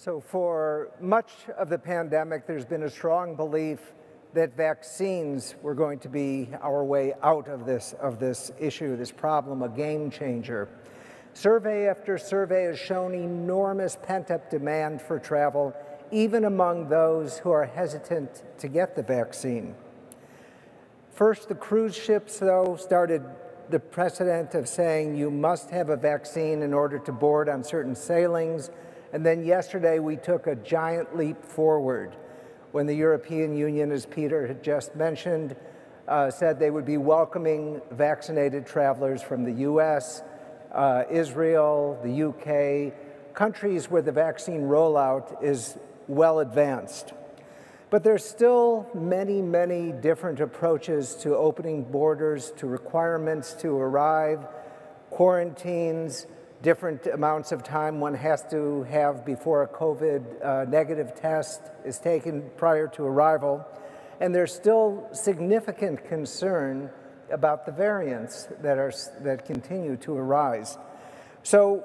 So, for much of the pandemic, there's been a strong belief that vaccines were going to be our way out of this, of this issue, this problem, a game changer. Survey after survey has shown enormous pent up demand for travel, even among those who are hesitant to get the vaccine. First, the cruise ships, though, started the precedent of saying you must have a vaccine in order to board on certain sailings. And then yesterday, we took a giant leap forward when the European Union, as Peter had just mentioned, uh, said they would be welcoming vaccinated travelers from the US, uh, Israel, the UK, countries where the vaccine rollout is well advanced. But there's still many, many different approaches to opening borders, to requirements to arrive, quarantines, different amounts of time one has to have before a COVID uh, negative test is taken prior to arrival. And there's still significant concern about the variants that, are, that continue to arise. So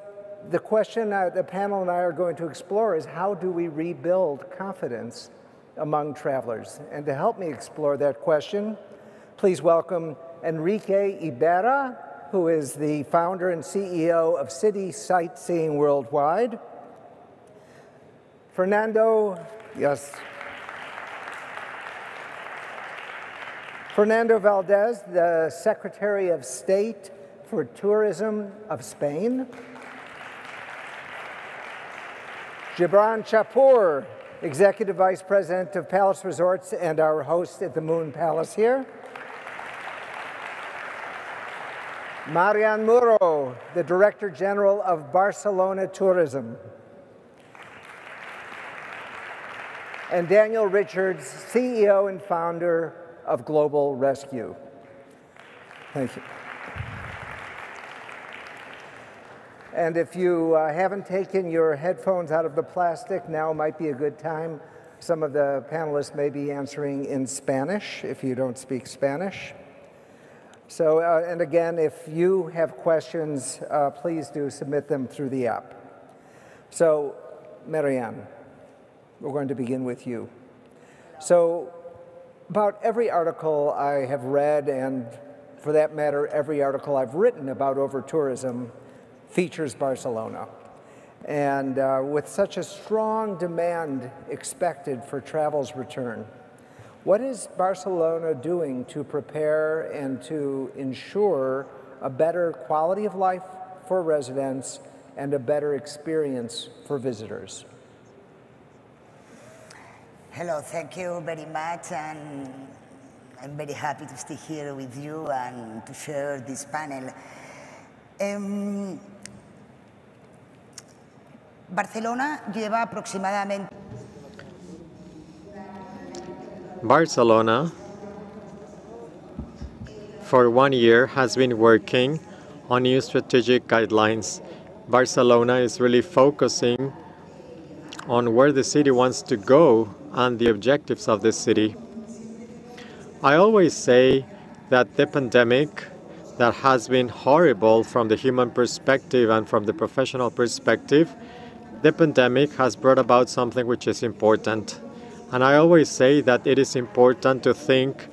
the question uh, the panel and I are going to explore is how do we rebuild confidence among travelers? And to help me explore that question, please welcome Enrique Ybarra, who is the founder and CEO of City Sightseeing Worldwide. Fernando, yes. Fernando Valdes, the Secretary of State for Tourism of Spain. Gibran Chapur, Executive Vice President of Palace Resorts and our host at the Moon Palace here. Marian Muro, the Director General of Barcelona Tourism. And Daniel Richards, CEO and founder of Global Rescue. Thank you. And if you uh, haven't taken your headphones out of the plastic, now might be a good time. Some of the panelists may be answering in Spanish if you don't speak Spanish. So, uh, and again, if you have questions, uh, please do submit them through the app. So, Marian, we're going to begin with you. So, about every article I have read, and for that matter, every article I've written about over tourism, features Barcelona. And uh, with such a strong demand expected for travel's return, what is Barcelona doing to prepare and to ensure a better quality of life for residents and a better experience for visitors? Hello, thank you very much. And I'm very happy to stay here with you and to share this panel. Um, Barcelona lleva aproximadamente. Barcelona, for one year, has been working on new strategic guidelines. Barcelona is really focusing on where the city wants to go and the objectives of the city. I always say that the pandemic that has been horrible from the human perspective and from the professional perspective the pandemic has brought about something which is important. And I always say that it is important to think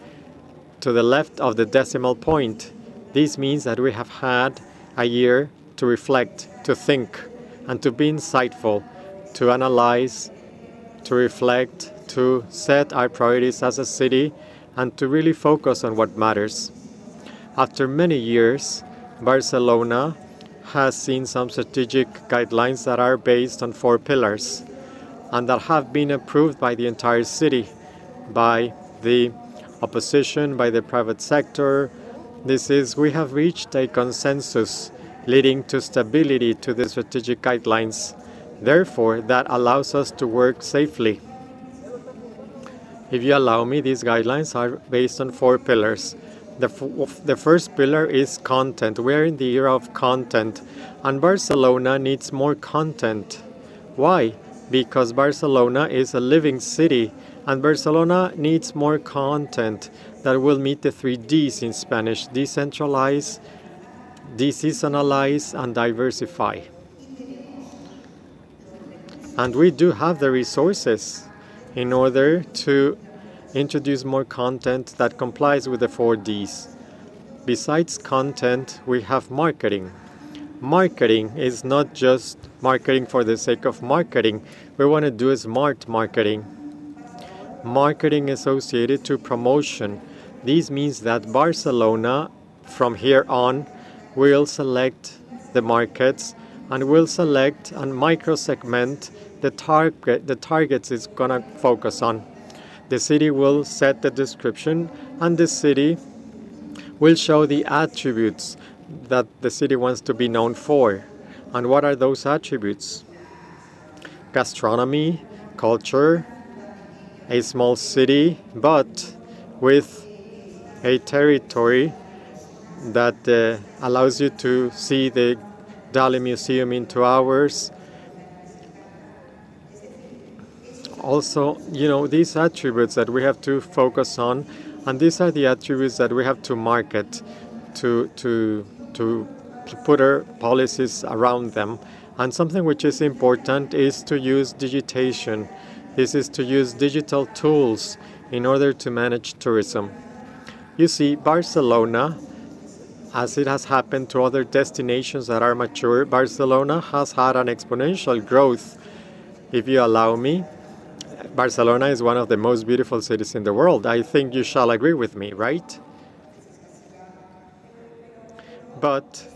to the left of the decimal point. This means that we have had a year to reflect, to think, and to be insightful, to analyze, to reflect, to set our priorities as a city, and to really focus on what matters. After many years, Barcelona has seen some strategic guidelines that are based on four pillars and that have been approved by the entire city, by the opposition, by the private sector. This is, we have reached a consensus leading to stability to the strategic guidelines. Therefore, that allows us to work safely. If you allow me, these guidelines are based on four pillars. The, the first pillar is content. We're in the era of content, and Barcelona needs more content. Why? Because Barcelona is a living city, and Barcelona needs more content that will meet the three Ds in Spanish decentralize, deseasonalize, and diversify. And we do have the resources in order to introduce more content that complies with the four Ds. Besides content, we have marketing. Marketing is not just marketing for the sake of marketing. We want to do smart marketing. Marketing associated to promotion. This means that Barcelona, from here on, will select the markets and will select and micro segment the target the targets it's gonna focus on. The city will set the description and the city will show the attributes that the city wants to be known for. And what are those attributes? Gastronomy, culture, a small city, but with a territory that uh, allows you to see the Dali Museum in two hours. Also, you know, these attributes that we have to focus on, and these are the attributes that we have to market to, to, to put our policies around them. And something which is important is to use digitation. This is to use digital tools in order to manage tourism. You see, Barcelona as it has happened to other destinations that are mature, Barcelona has had an exponential growth. If you allow me, Barcelona is one of the most beautiful cities in the world. I think you shall agree with me, right? But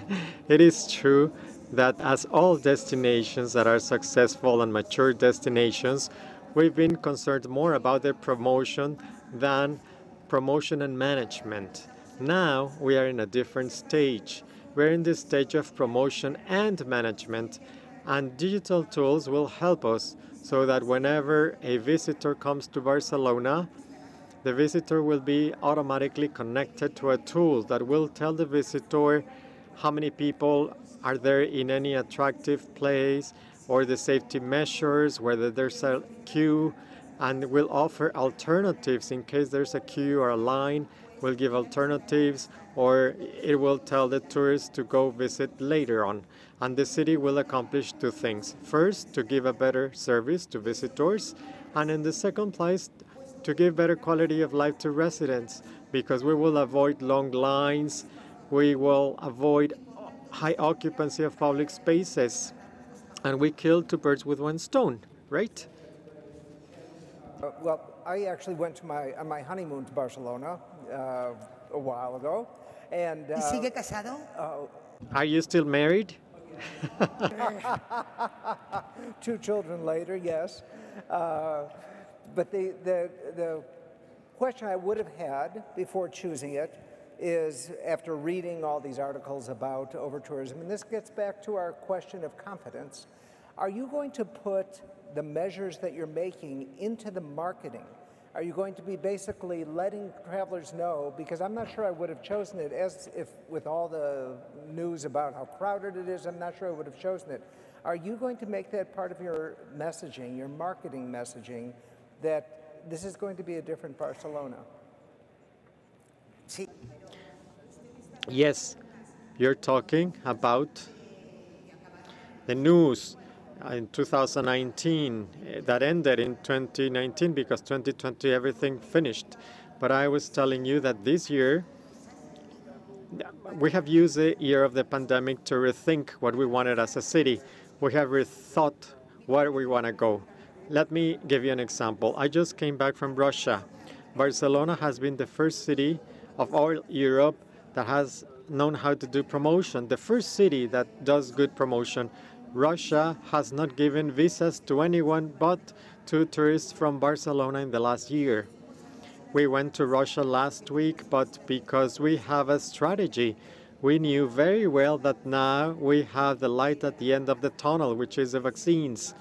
it is true that as all destinations that are successful and mature destinations, we've been concerned more about their promotion than promotion and management. Now we are in a different stage. We're in the stage of promotion and management, and digital tools will help us so that whenever a visitor comes to Barcelona, the visitor will be automatically connected to a tool that will tell the visitor how many people are there in any attractive place or the safety measures, whether there's a queue, and will offer alternatives in case there's a queue or a line We'll give alternatives or it will tell the tourists to go visit later on. And the city will accomplish two things. First, to give a better service to visitors, and in the second place, to give better quality of life to residents because we will avoid long lines, we will avoid high occupancy of public spaces, and we kill two birds with one stone, right? Uh, well, I actually went to my on my honeymoon to Barcelona uh, a while ago, and ¿Y uh, sigue casado? Are you still married? two children later, yes. Uh, but the, the, the question I would have had before choosing it is after reading all these articles about overtourism, and this gets back to our question of confidence, are you going to put the measures that you're making into the marketing? Are you going to be basically letting travelers know? Because I'm not sure I would have chosen it as if, with all the news about how crowded it is, I'm not sure I would have chosen it. Are you going to make that part of your messaging, your marketing messaging, that this is going to be a different Barcelona? Yes, you're talking about the news in 2019 eh, that ended in 2019 because 2020 everything finished. But I was telling you that this year we have used the year of the pandemic to rethink what we wanted as a city. We have rethought where we want to go. Let me give you an example. I just came back from Russia. Barcelona has been the first city of all Europe that has known how to do promotion, the first city that does good promotion. Russia has not given visas to anyone but to tourists from Barcelona in the last year. We went to Russia last week, but because we have a strategy, we knew very well that now we have the light at the end of the tunnel, which is the vaccines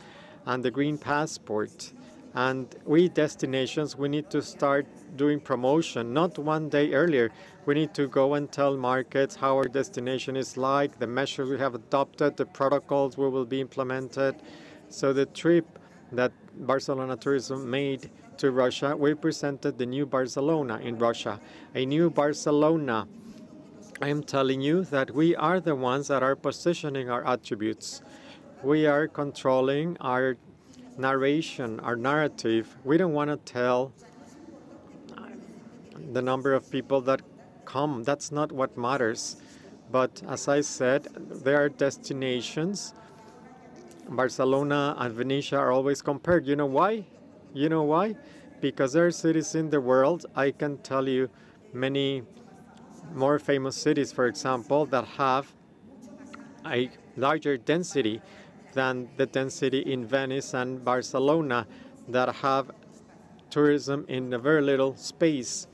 and the green passport. And we destinations, we need to start doing promotion, not one day earlier. We need to go and tell markets how our destination is like, the measures we have adopted, the protocols we will be implemented. So the trip that Barcelona Tourism made to Russia, we presented the new Barcelona in Russia, a new Barcelona. I am telling you that we are the ones that are positioning our attributes. we are controlling our narration, our narrative. We don't want to tell the number of people that come. That's not what matters. But as I said, there are destinations. Barcelona and Venice are always compared. You know why? You know why? Because there are cities in the world, I can tell you many more famous cities, for example, that have a larger density than the density in Venice and Barcelona that have tourism in a very little space.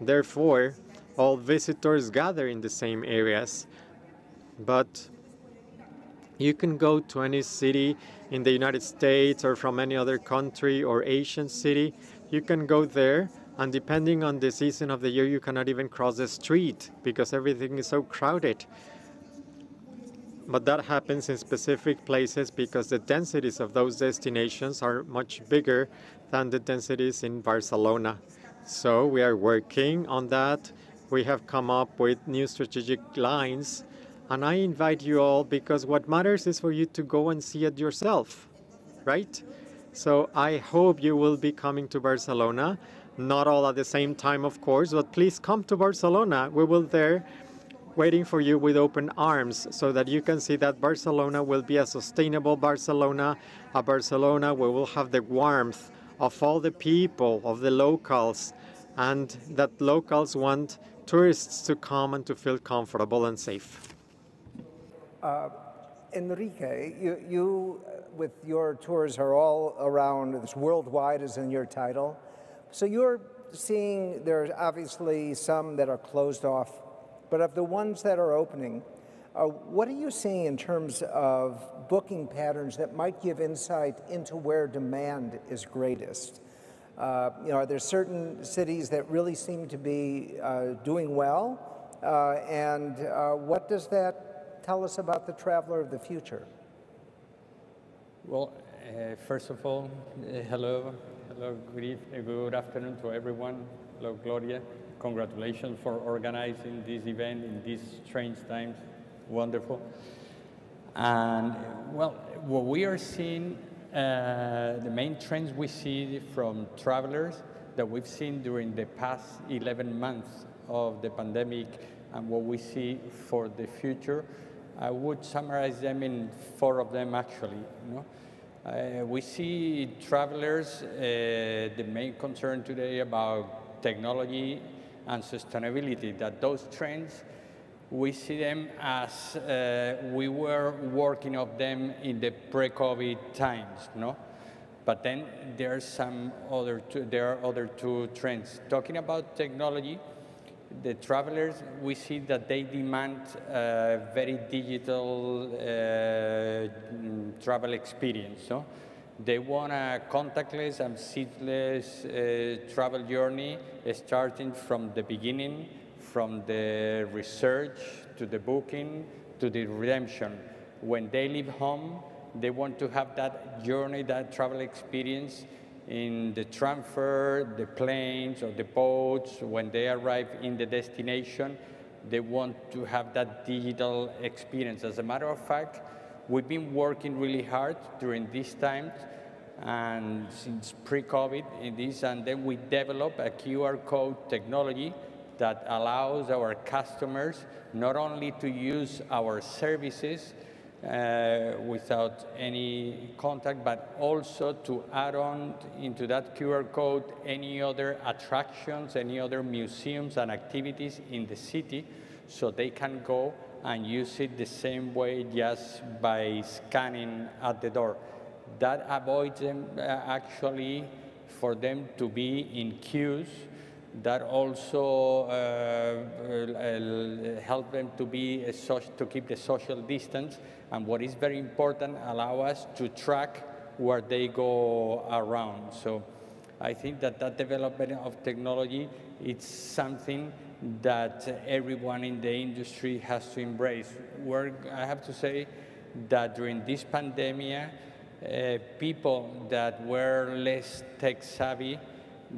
Therefore, all visitors gather in the same areas. But you can go to any city in the United States or from any other country or Asian city. You can go there, and depending on the season of the year, you cannot even cross the street because everything is so crowded. But that happens in specific places because the densities of those destinations are much bigger than the densities in Barcelona. So we are working on that. We have come up with new strategic lines. And I invite you all because what matters is for you to go and see it yourself, right? So I hope you will be coming to Barcelona. Not all at the same time, of course, but please come to Barcelona. We will there waiting for you with open arms so that you can see that Barcelona will be a sustainable Barcelona, a Barcelona where we'll have the warmth of all the people, of the locals, and that locals want tourists to come and to feel comfortable and safe. Enrique, you, you, uh, with your tours, are all around this worldwide, is in your title. So you're seeing there's obviously some that are closed off, but of the ones that are opening, uh, what are you seeing in terms of booking patterns that might give insight into where demand is greatest? Uh, you know, are there certain cities that really seem to be uh, doing well? Uh, and uh, what does that tell us about the traveler of the future? Well, uh, first of all, hello, hello, good, good afternoon to everyone. Hello, Gloria. Congratulations for organizing this event in these strange times. Wonderful. And well, what we are seeing, uh, the main trends we see from travelers that we've seen during the past 11 months of the pandemic and what we see for the future, I would summarize them in four of them actually. You know? Uh, we see travelers, uh, the main concern today about technology and sustainability, that those trends, we see them as uh, we were working of them in the pre-COVID times, no? But then there's some other two, there are other two trends. Talking about technology, the travelers, we see that they demand uh, very digital uh, travel experience. So they want a contactless and seatless uh, travel journey, starting from the beginning, from the research to the booking to the redemption. When they leave home, they want to have that journey, that travel experience in the transfer, the planes or the boats, when they arrive in the destination, they want to have that digital experience. As a matter of fact, we've been working really hard during these times and since pre-COVID in this, and then we develop a QR code technology that allows our customers not only to use our services uh, without any contact, but also to add on into that QR code any other attractions, any other museums and activities in the city, so they can go and use it the same way just by scanning at the door. That avoids them uh, actually for them to be in queues. That also uh, uh, help them to be to keep the social distance. And what is very important allow us to track where they go around. So i think that that development of technology it's something that everyone in the industry has to embrace i have to say that during this pandemic uh, people that were less tech savvy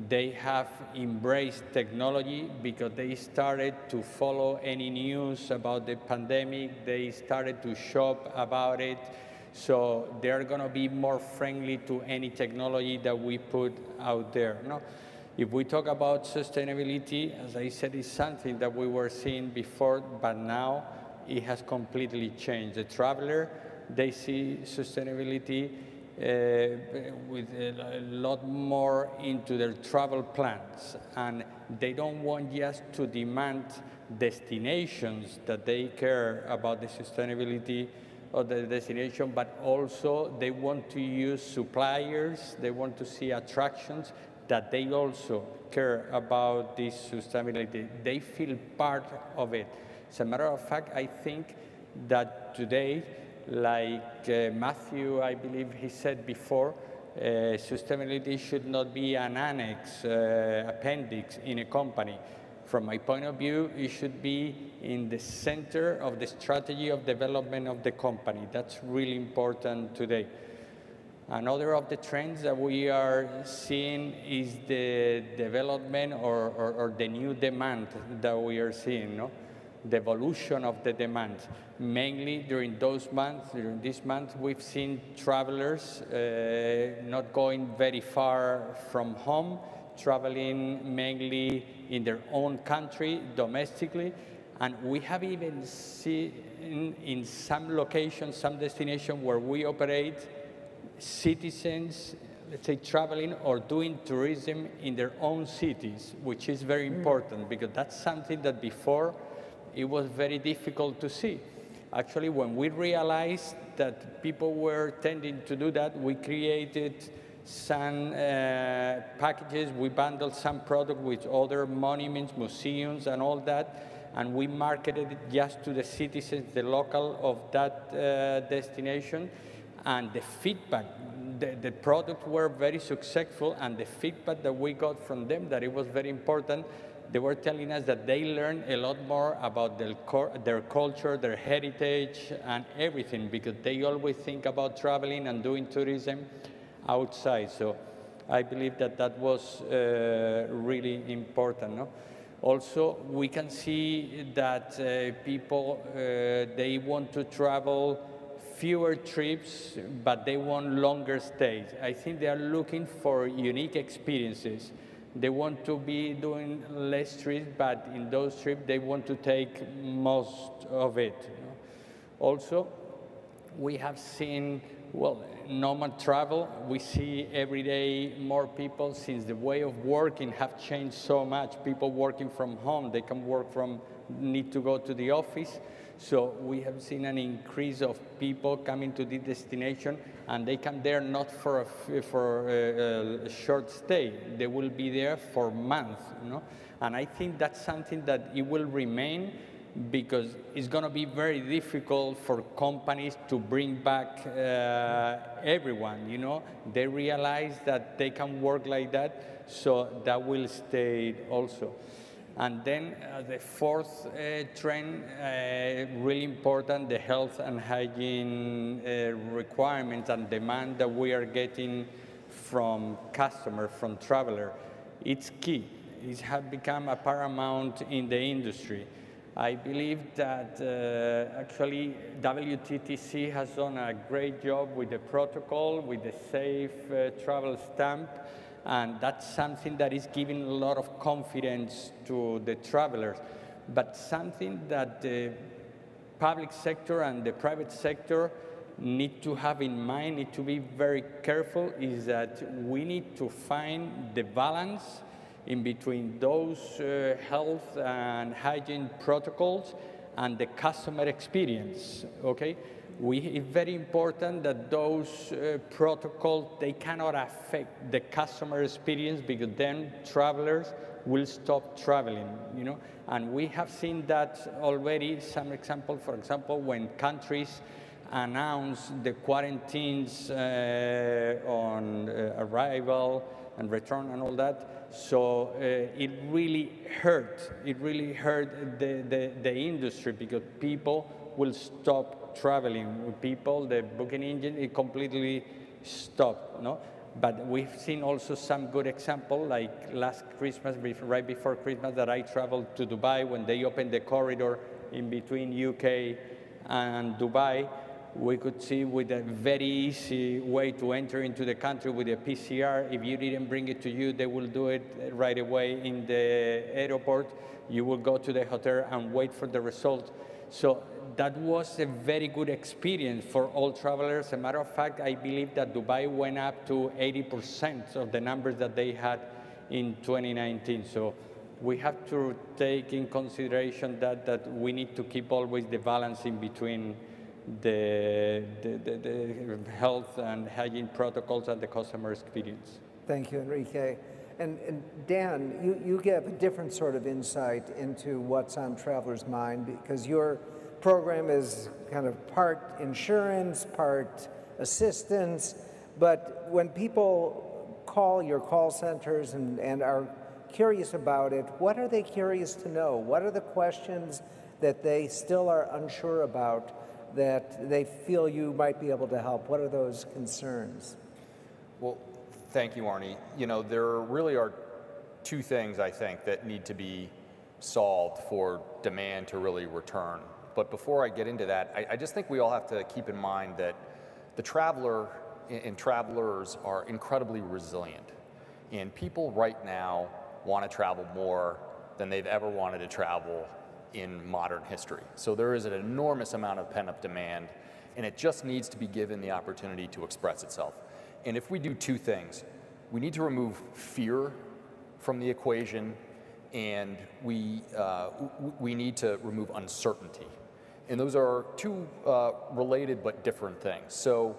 they have embraced technology because they started to follow any news about the pandemic. They started to shop about it. So they're going to be more friendly to any technology that we put out there. No? If we talk about sustainability, as I said, it's something that we were seeing before, but now it has completely changed. The traveler, they see sustainability uh, with a lot more into their travel plans, and they don't want just to demand destinations that they care about the sustainability of the destination, but also they want to use suppliers, they want to see attractions that they also care about this sustainability. They feel part of it. As a matter of fact, I think that today, like uh, Matthew, I believe he said before, uh, sustainability should not be an annex, uh, appendix in a company. From my point of view, it should be in the center of the strategy of development of the company. That's really important today. Another of the trends that we are seeing is the development or, or, or the new demand that we are seeing, no? the evolution of the demand. Mainly during those months, during this month, we've seen travelers uh, not going very far from home, traveling mainly in their own country, domestically, and we have even seen in some locations, some destinations where we operate, citizens, let's say, traveling or doing tourism in their own cities, which is very important because that's something that before it was very difficult to see. Actually, when we realized that people were tending to do that, we created some uh, packages, we bundled some product with other monuments, museums, and all that, and we marketed it just to the citizens, the local of that uh, destination, and the feedback, the, the products were very successful, and the feedback that we got from them that it was very important they were telling us that they learned a lot more about their, their culture, their heritage, and everything because they always think about traveling and doing tourism outside. So I believe that that was uh, really important. No? Also, we can see that uh, people, uh, they want to travel fewer trips, but they want longer stays. I think they are looking for unique experiences. They want to be doing less trips, but in those trips, they want to take most of it. Also, we have seen, well, nomad travel. We see every day more people since the way of working have changed so much. People working from home, they can work from, need to go to the office. So we have seen an increase of people coming to the destination and they come there not for a, for a, a short stay. They will be there for months, you know? And I think that's something that it will remain because it's going to be very difficult for companies to bring back uh, everyone, you know? They realize that they can work like that, so that will stay also. And then uh, the fourth uh, trend, uh, really important, the health and hygiene uh, requirements and demand that we are getting from customers, from travelers. It's key. It has become a paramount in the industry. I believe that uh, actually WTTC has done a great job with the protocol, with the safe uh, travel stamp, and that's something that is giving a lot of confidence to the travelers. But something that the public sector and the private sector need to have in mind, need to be very careful, is that we need to find the balance in between those uh, health and hygiene protocols and the customer experience, okay? We, it's very important that those uh, protocols, they cannot affect the customer experience because then travelers will stop traveling, you know? And we have seen that already, some example, for example, when countries announce the quarantines uh, on uh, arrival and return and all that, so uh, it really hurt. It really hurt the, the, the, industry because people will stop traveling. With people, the booking engine, it completely stopped. No? But we've seen also some good example, like last Christmas, right before Christmas, that I traveled to Dubai when they opened the corridor in between UK and Dubai. we could see with a very easy way to enter into the country with a PCR. If you didn't bring it to you, they will do it right away in the airport. You will go to the hotel and wait for the result. So that was a very good experience for all travelers. As a matter of fact, I believe that Dubai went up to 80% of the numbers that they had in 2019. So we have to take in consideration that, that we need to keep always the balance in between the, the, the, the health and hygiene protocols and the customer experience. Thank you, Enrique. And, and, Dan, you, you give a different sort of insight into what's on travelers' mind because your program is kind of part insurance, part assistance. But when people call your call centers and, and are curious about it, what are they curious to know? What are the questions that they still are unsure about that they feel you might be able to help? What are those concerns? Well, thank you, Arnie. You know, there really are two things I think that need to be solved for demand to really return. But before I get into that, I, I just think we all have to keep in mind that the traveler and travelers are incredibly resilient. And people right now want to travel more than they've ever wanted to travel in modern history. So there is an enormous amount of pent up demand, and it just needs to be given the opportunity to express itself. And if we do two things, we need to remove fear from the equation, and we, uh, we need to remove uncertainty. And those are two uh, related but different things. So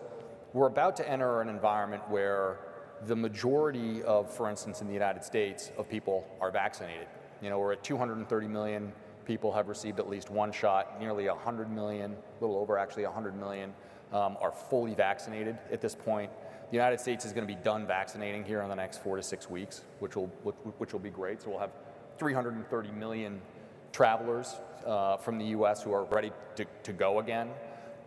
we're about to enter an environment where the majority of, for instance, in the United States, of people are vaccinated. You know, we're at 230 million people have received at least one shot. Nearly 100 million, a little over actually 100 million, um, are fully vaccinated at this point. The United States is going to be done vaccinating here in the next four to six weeks, which will which will be great. So we'll have 330 million travelers uh, from the U.S. who are ready to, to go again.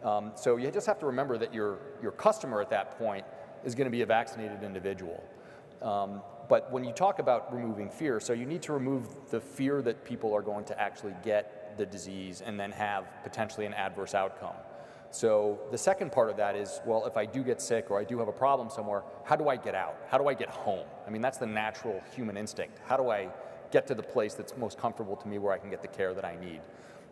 Um, so you just have to remember that your your customer at that point is going to be a vaccinated individual. Um, but when you talk about removing fear, so you need to remove the fear that people are going to actually get the disease and then have potentially an adverse outcome. So the second part of that is, well, if I do get sick or I do have a problem somewhere, how do I get out? How do I get home? I mean, that's the natural human instinct. How do I get to the place that's most comfortable to me where I can get the care that I need?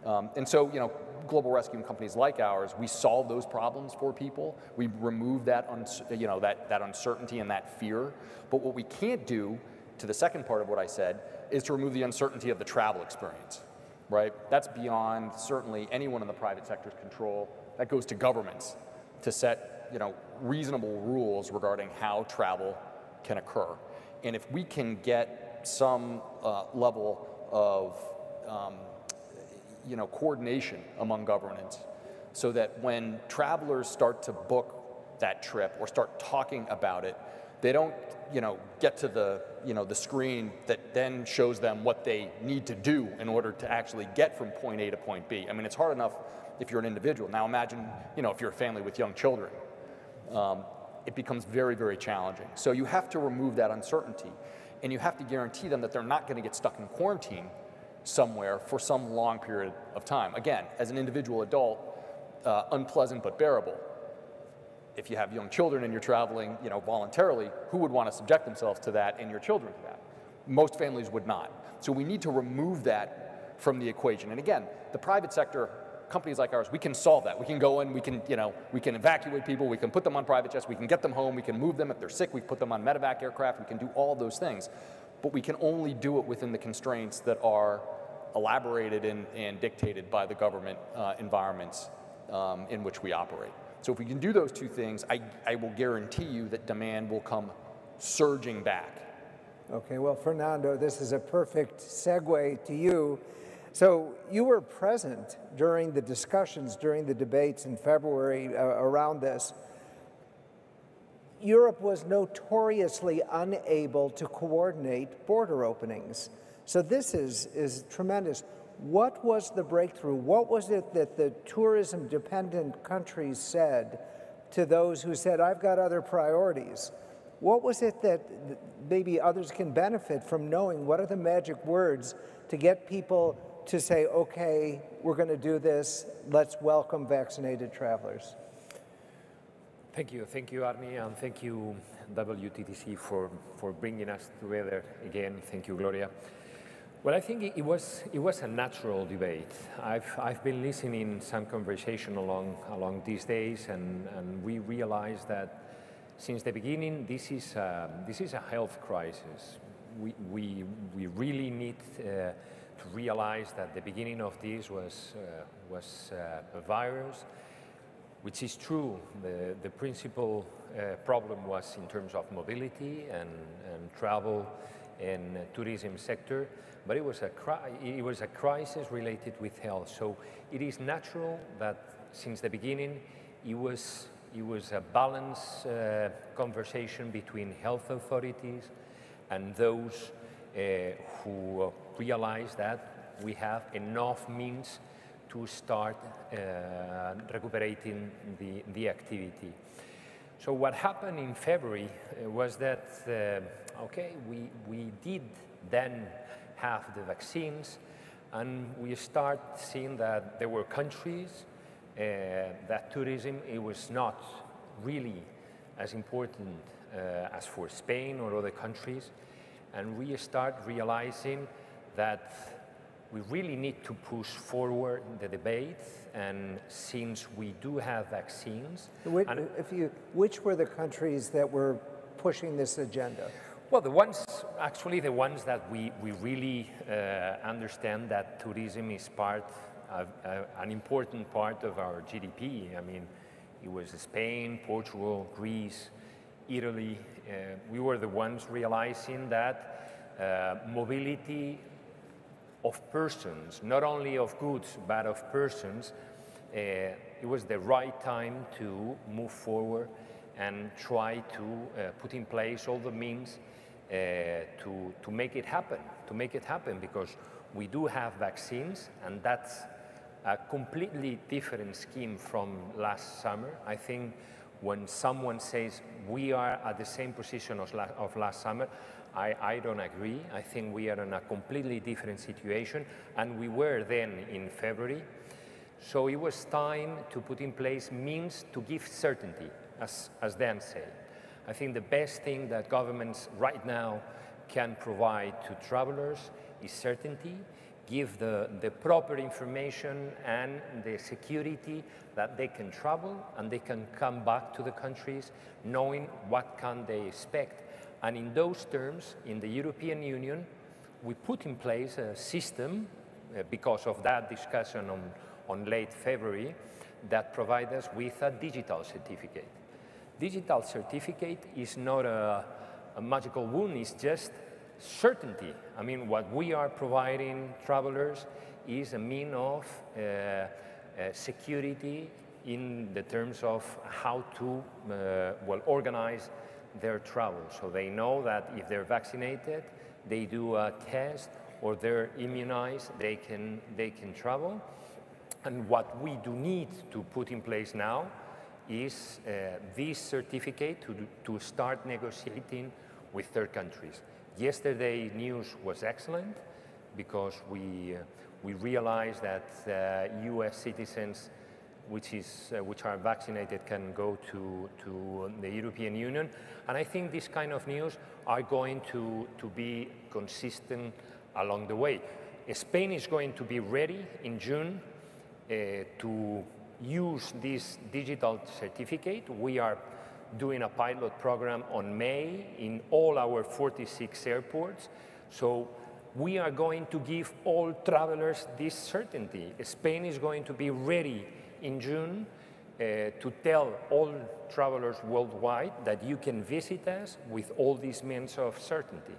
Um, and so, you know, global rescue companies like ours, we solve those problems for people. We remove that, you know, that, that uncertainty and that fear. But what we can't do, to the second part of what I said, is to remove the uncertainty of the travel experience, right? That's beyond certainly anyone in the private sector's control. That goes to governments to set, you know, reasonable rules regarding how travel can occur. And if we can get some uh, level of um, you know, coordination among governments so that when travelers start to book that trip or start talking about it, they don't you know, get to the, you know, the screen that then shows them what they need to do in order to actually get from point A to point B. I mean, it's hard enough if you're an individual. Now imagine, you know, if you're a family with young children, um, it becomes very, very challenging. So you have to remove that uncertainty and you have to guarantee them that they're not going to get stuck in quarantine somewhere for some long period of time. Again, as an individual adult, uh, unpleasant but bearable. If you have young children and you're traveling, you know, voluntarily, who would want to subject themselves to that and your children to that? Most families would not. So we need to remove that from the equation. And again, the private sector companies like ours, we can solve that. We can go in, we can, you know, we can evacuate people, we can put them on private jets, we can get them home, we can move them if they're sick, we put them on medevac aircraft, we can do all those things. But we can only do it within the constraints that are elaborated and, and dictated by the government uh, environments um, in which we operate. So if we can do those two things, I, I will guarantee you that demand will come surging back. Okay, well, Fernando, this is a perfect segue to you. So you were present during the discussions, during the debates in February uh, around this. Europe was notoriously unable to coordinate border openings. So this is, is tremendous. What was the breakthrough? What was it that the tourism dependent countries said to those who said, I've got other priorities? What was it that maybe others can benefit from knowing? What are the magic words to get people to say, okay, we're going to do this, let's welcome vaccinated travelers? Thank you. Thank you, Arnie, and thank you, WTTC, for, for bringing us together again. Thank you, Gloria. Well, I think it was, it was a natural debate. I've, I've been listening some conversation along, along these days, and, and we realized that since the beginning, this is a, this is a health crisis. We, we, we really need uh, to realize that the beginning of this was, uh, was uh, a virus which is true. The, the principal uh, problem was in terms of mobility and, and travel and uh, tourism sector, but it was, a it was a crisis related with health. So it is natural that since the beginning it was, it was a balanced uh, conversation between health authorities and those uh, who realize that we have enough means to start uh, recuperating the, the activity. So what happened in February uh, was that, uh, okay, we, we did then have the vaccines and we start seeing that there were countries uh, that tourism, it was not really as important uh, as for Spain or other countries. And we start realizing that we really need to push forward the debate, and since we do have vaccines, which, if you, which were the countries that were pushing this agenda? Well, the ones, actually, the ones that we, we really uh, understand that tourism is part, of, uh, an important part of our GDP. I mean, it was Spain, Portugal, Greece, Italy. Uh, we were the ones realizing that uh, mobility of persons, not only of goods, but of persons, uh, it was the right time to move forward and try to uh, put in place all the means uh, to, to make it happen, to make it happen because we do have vaccines and that's a completely different scheme from last summer. I think when someone says we are at the same position as la of last summer, I, I don't agree. I think we are in a completely different situation, and we were then in February. So it was time to put in place means to give certainty, as, as Dan said. I think the best thing that governments right now can provide to travelers is certainty, give the, the proper information and the security that they can travel and they can come back to the countries knowing what can they expect and in those terms, in the European Union, we put in place a system, uh, because of that discussion on, on late February, that provides us with a digital certificate. Digital certificate is not a, a magical wound, it's just certainty. I mean, what we are providing travelers is a mean of uh, uh, security in the terms of how to, uh, well, organize their travel. So they know that if they're vaccinated, they do a test or they're immunized, they can, they can travel. And what we do need to put in place now is uh, this certificate to, to start negotiating with third countries. Yesterday news was excellent because we, uh, we realized that uh, US citizens which, is, uh, which are vaccinated can go to, to the European Union. And I think this kind of news are going to, to be consistent along the way. Spain is going to be ready in June uh, to use this digital certificate. We are doing a pilot program on May in all our 46 airports. So we are going to give all travelers this certainty. Spain is going to be ready in June uh, to tell all travelers worldwide that you can visit us with all these means of certainty.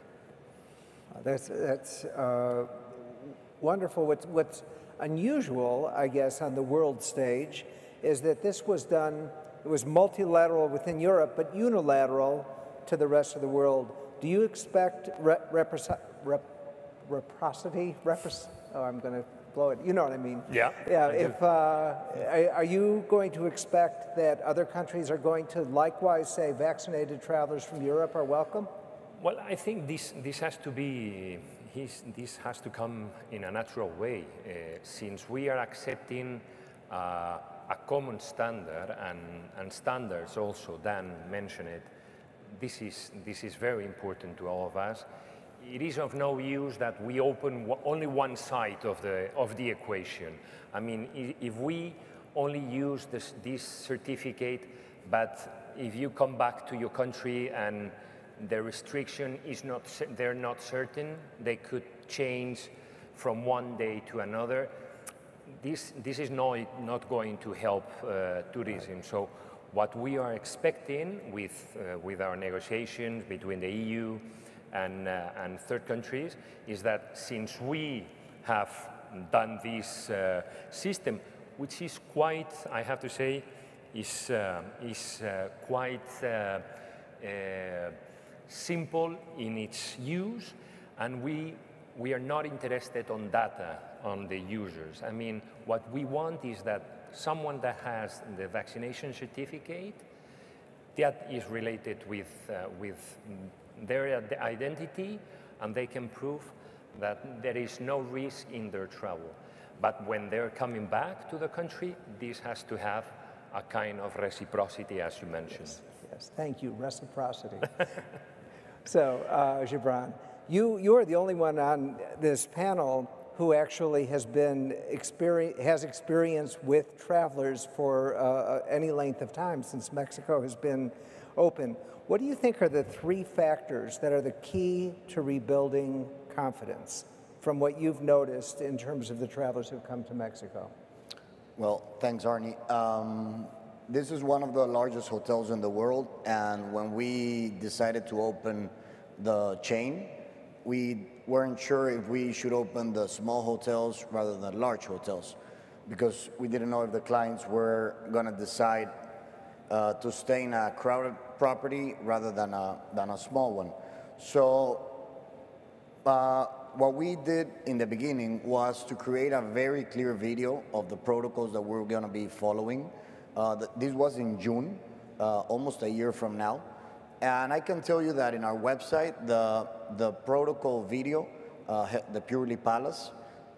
Uh, that's that's uh, wonderful. What's, what's unusual, I guess, on the world stage is that this was done, it was multilateral within Europe, but unilateral to the rest of the world. Do you expect re- rep- reciprocity? oh, I'm going to blow it. You know what I mean? Yeah. Yeah. If uh, are you going to expect that other countries are going to likewise say vaccinated travelers from Europe are welcome? Well, I think this this has to be this has to come in a natural way, uh, since we are accepting uh, a common standard and, and standards also, Dan mentioned it, this is, this is very important to all of us. It is of no use that we open only one side of the, of the equation. I mean, if we only use this, this certificate, but if you come back to your country and the restriction is not, they're not certain, they could change from one day to another. This, this is not, not going to help uh, tourism. So what we are expecting with, uh, with our negotiations between the EU and, uh, and third countries is that since we have done this uh, system, which is quite, I have to say, is, uh, is uh, quite uh, simple in its use, and we, we are not interested on data on the users. I mean, what we want is that someone that has the vaccination certificate that is related with, uh, with their identity and they can prove that there is no risk in their travel. But when they're coming back to the country, this has to have a kind of reciprocity, as you mentioned. Yes, yes. thank you, reciprocity. so, uh, Gibran, you, you're the only one on this panel who actually has been experience, has experience with travelers for uh, uh, any length of time since Mexico has been open. What do you think are the three factors that are the key to rebuilding confidence from what you've noticed in terms of the travelers who've come to Mexico? Well, thanks, Arnie. Um, this is one of the largest hotels in the world, and when we decided to open the chain, we weren't sure if we should open the small hotels rather than large hotels because we didn't know if the clients were going to decide uh, to stay in a crowded property rather than a, than a small one. So uh, what we did in the beginning was to create a very clear video of the protocols that we're going to be following. Uh, this was in June, uh, almost a year from now. And I can tell you that in our website, the, the protocol video, uh, the Purely Palace,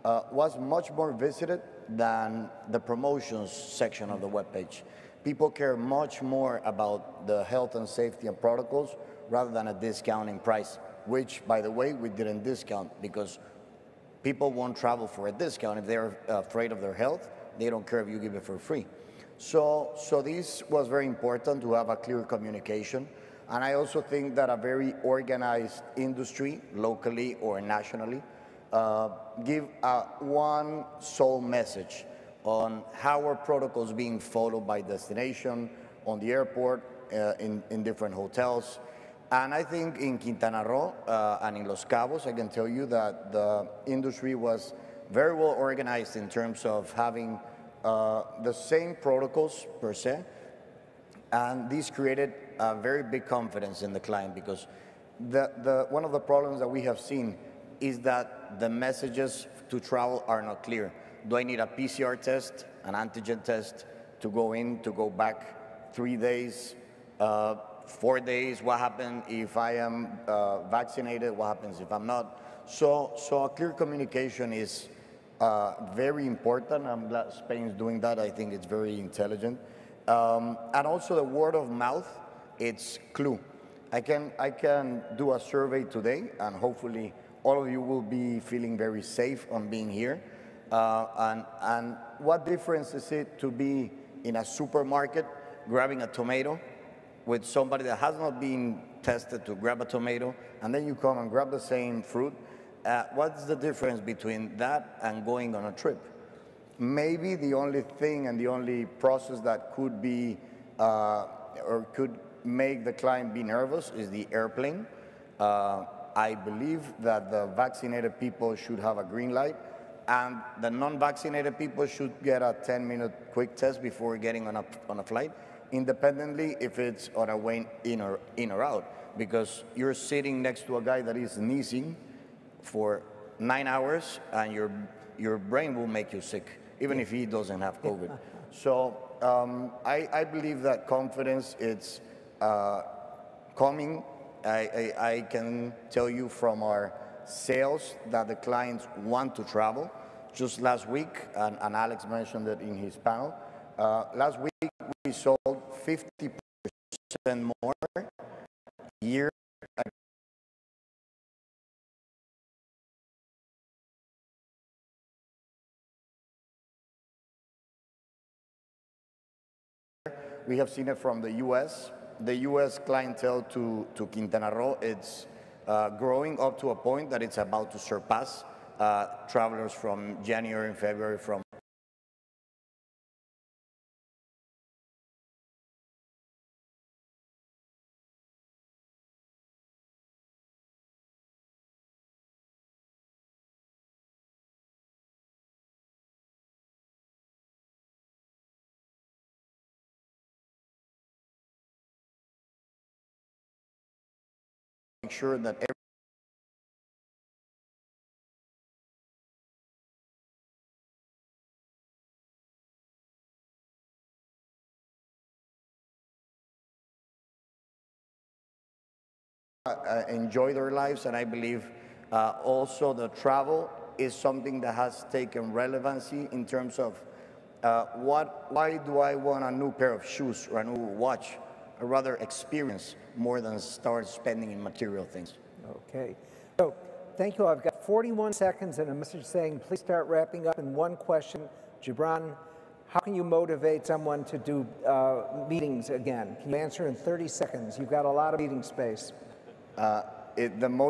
uh, was much more visited than the promotions section of the webpage. People care much more about the health and safety and protocols rather than a discounting price, which, by the way, we didn't discount because people won't travel for a discount. If they're afraid of their health, they don't care if you give it for free. So, so this was very important to have a clear communication. And I also think that a very organized industry, locally or nationally, uh, give a one sole message on how are protocols being followed by destination, on the airport, uh, in, in different hotels. And I think in Quintana Roo uh, and in Los Cabos, I can tell you that the industry was very well organized in terms of having uh, the same protocols per se, and this created a very big confidence in the client because the, the, one of the problems that we have seen is that the messages to travel are not clear. Do I need a PCR test, an antigen test to go in, to go back three days, uh, four days? What happens if I am uh, vaccinated? What happens if I'm not? So, so a clear communication is uh, very important. I'm glad Spain's doing that. I think it's very intelligent. Um, and also the word of mouth, it's clue. I can, I can do a survey today and hopefully all of you will be feeling very safe on being here. Uh, and, and what difference is it to be in a supermarket grabbing a tomato with somebody that has not been tested to grab a tomato and then you come and grab the same fruit? Uh, what's the difference between that and going on a trip? maybe the only thing and the only process that could be uh, or could make the client be nervous is the airplane. Uh, I believe that the vaccinated people should have a green light and the non-vaccinated people should get a 10-minute quick test before getting on a, on a flight, independently if it's on a way in or, in or out, because you're sitting next to a guy that is sneezing for nine hours and your, your brain will make you sick even if he doesn't have COVID. so um, I, I, believe that confidence is uh, coming. I, I, I, can tell you from our sales that the clients want to travel. Just last week, and, and Alex mentioned it in his panel, Uh, last week we sold 50% more year We have seen it from the U.S. The U.S. clientele to, to Quintana Roo, it's uh, growing up to a point that it's about to surpass uh, travelers from January and February from sure that every uh, enjoy their lives, and I believe uh, also the travel is something that has taken relevancy in terms of uh, what, why do I want a new pair of shoes or a new watch? I'd rather experience more than start spending in material things. Okay. So, thank you. I've got 41 seconds and a message saying, please start wrapping up in one question. Gibran, how can you motivate someone to do uh, meetings again? Can you answer in 30 seconds? You've got a lot of meeting space. Uh, it, the mo-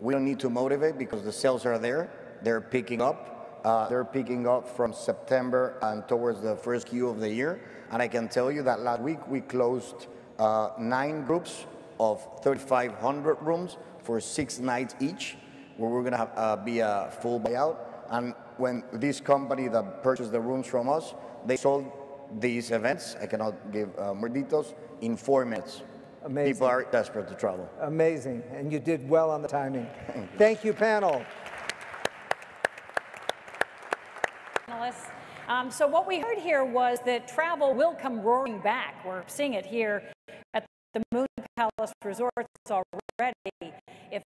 we don't need to motivate because the sales are there. They're picking up. Uh, they're picking up from September and towards the first Q of the year. And I can tell you that last week we closed uh, nine groups of 3,500 rooms for six nights each, where we're going to uh, be a full buyout. And when this company that purchased the rooms from us, they sold these events, I cannot give uh, more details, in four minutes. Amazing. People are desperate to travel. Amazing. And you did well on the timing. Thank you, panel. panelists. Um, so what we heard here was that travel will come roaring back. We're seeing it here at the Moon Palace Resorts already. If